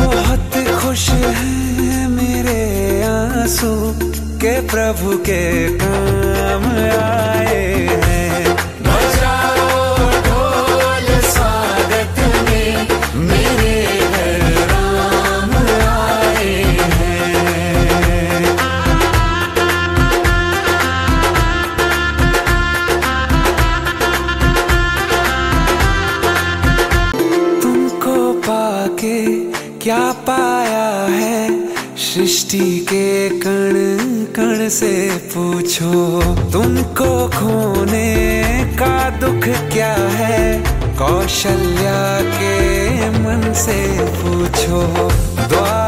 बहुत खुश है मेरे आँसू के प्रभु के काम आए क्या पाया है सृष्टि के कण कण से पूछो तुमको खोने का दुख क्या है? कौशल्या के मन से पूछो, द्वार